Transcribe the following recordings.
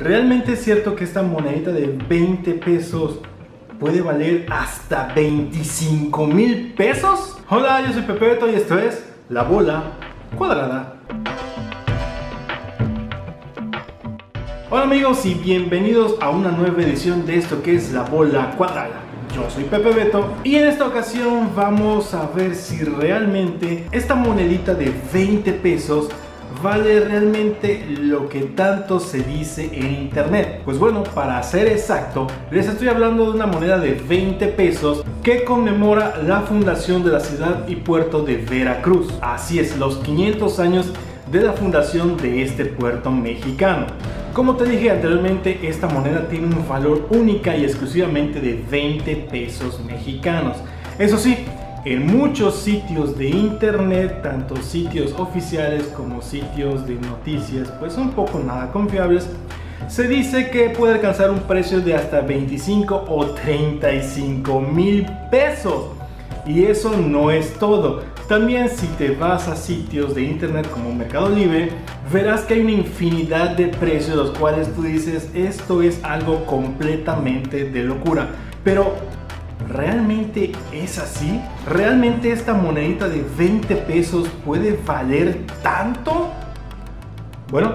¿Realmente es cierto que esta monedita de 20 pesos puede valer hasta 25 mil pesos? Hola, yo soy Pepe Beto y esto es La Bola Cuadrada. Hola amigos y bienvenidos a una nueva edición de esto que es La Bola Cuadrada. Yo soy Pepe Beto y en esta ocasión vamos a ver si realmente esta monedita de 20 pesos vale realmente lo que tanto se dice en internet? Pues bueno, para ser exacto, les estoy hablando de una moneda de 20 pesos que conmemora la fundación de la ciudad y puerto de Veracruz. Así es, los 500 años de la fundación de este puerto mexicano. Como te dije anteriormente, esta moneda tiene un valor única y exclusivamente de 20 pesos mexicanos. Eso sí, en muchos sitios de internet, tanto sitios oficiales como sitios de noticias, pues son poco nada confiables, se dice que puede alcanzar un precio de hasta 25 o 35 mil pesos. Y eso no es todo. También si te vas a sitios de internet como Mercado Libre, verás que hay una infinidad de precios los cuales tú dices, esto es algo completamente de locura. Pero ¿Realmente es así? ¿Realmente esta monedita de 20 pesos puede valer tanto? Bueno,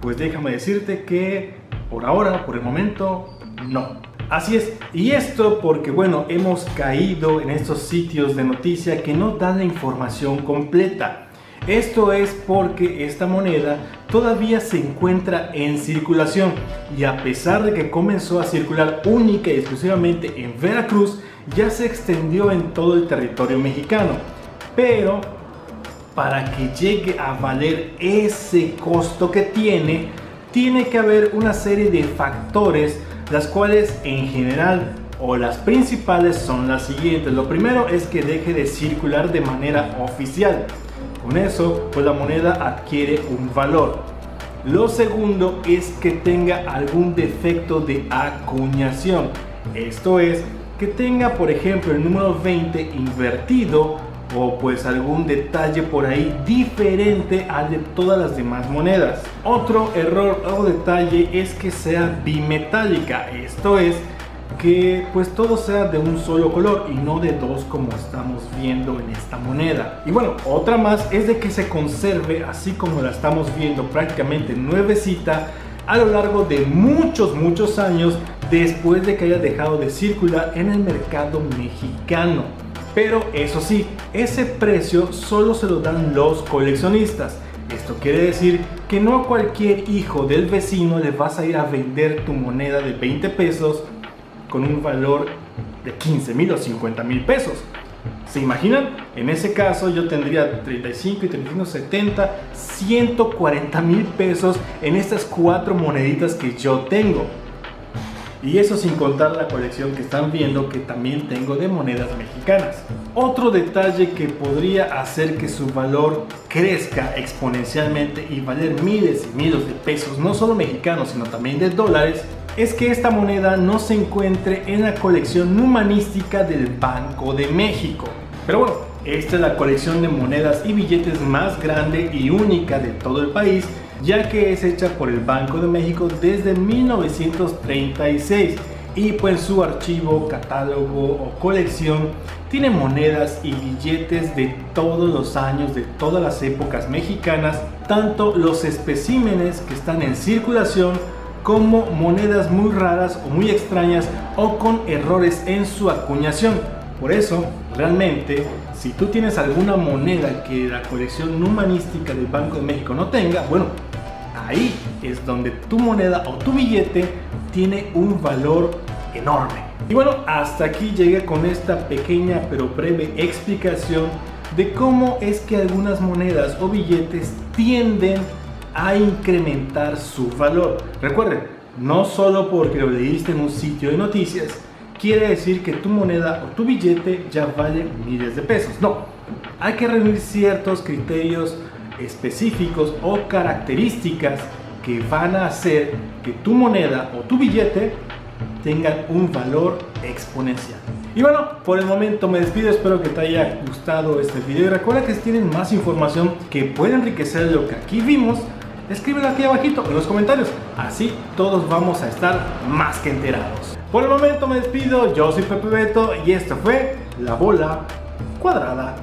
pues déjame decirte que por ahora, por el momento, no. Así es, y esto porque bueno, hemos caído en estos sitios de noticia que no dan la información completa. Esto es porque esta moneda todavía se encuentra en circulación y a pesar de que comenzó a circular única y exclusivamente en Veracruz, ya se extendió en todo el territorio mexicano. Pero para que llegue a valer ese costo que tiene, tiene que haber una serie de factores, las cuales en general o las principales son las siguientes. Lo primero es que deje de circular de manera oficial. Con eso, pues la moneda adquiere un valor. Lo segundo es que tenga algún defecto de acuñación. Esto es, que tenga por ejemplo el número 20 invertido o pues algún detalle por ahí diferente al de todas las demás monedas. Otro error o detalle es que sea bimetálica. Esto es, que pues todo sea de un solo color y no de dos como estamos viendo en esta moneda. Y bueno, otra más es de que se conserve así como la estamos viendo prácticamente nuevecita a lo largo de muchos muchos años después de que haya dejado de circular en el mercado mexicano. Pero eso sí, ese precio solo se lo dan los coleccionistas. Esto quiere decir que no a cualquier hijo del vecino le vas a ir a vender tu moneda de 20 pesos con un valor de 15 mil o 50 mil pesos. ¿Se imaginan? En ese caso yo tendría 35 y 35, 70, 140 mil pesos en estas cuatro moneditas que yo tengo. Y eso sin contar la colección que están viendo que también tengo de monedas mexicanas. Otro detalle que podría hacer que su valor crezca exponencialmente y valer miles y miles de pesos, no solo mexicanos, sino también de dólares, es que esta moneda no se encuentre en la colección humanística del Banco de México. Pero bueno, esta es la colección de monedas y billetes más grande y única de todo el país, ya que es hecha por el Banco de México desde 1936 y pues su archivo, catálogo o colección tiene monedas y billetes de todos los años, de todas las épocas mexicanas, tanto los especímenes que están en circulación como monedas muy raras o muy extrañas o con errores en su acuñación. Por eso, realmente, si tú tienes alguna moneda que la colección humanística del Banco de México no tenga, bueno, ahí es donde tu moneda o tu billete tiene un valor enorme. Y bueno, hasta aquí llegué con esta pequeña pero breve explicación de cómo es que algunas monedas o billetes tienden a incrementar su valor. Recuerden, no solo porque lo leíste en un sitio de noticias, quiere decir que tu moneda o tu billete ya vale miles de pesos. No, hay que reunir ciertos criterios específicos o características que van a hacer que tu moneda o tu billete tengan un valor exponencial. Y bueno, por el momento me despido, espero que te haya gustado este video y recuerda que si tienen más información que puede enriquecer lo que aquí vimos, escríbelo aquí abajito en los comentarios. Así todos vamos a estar más que enterados. Por el momento me despido, yo soy Pepe Beto y esto fue La Bola Cuadrada.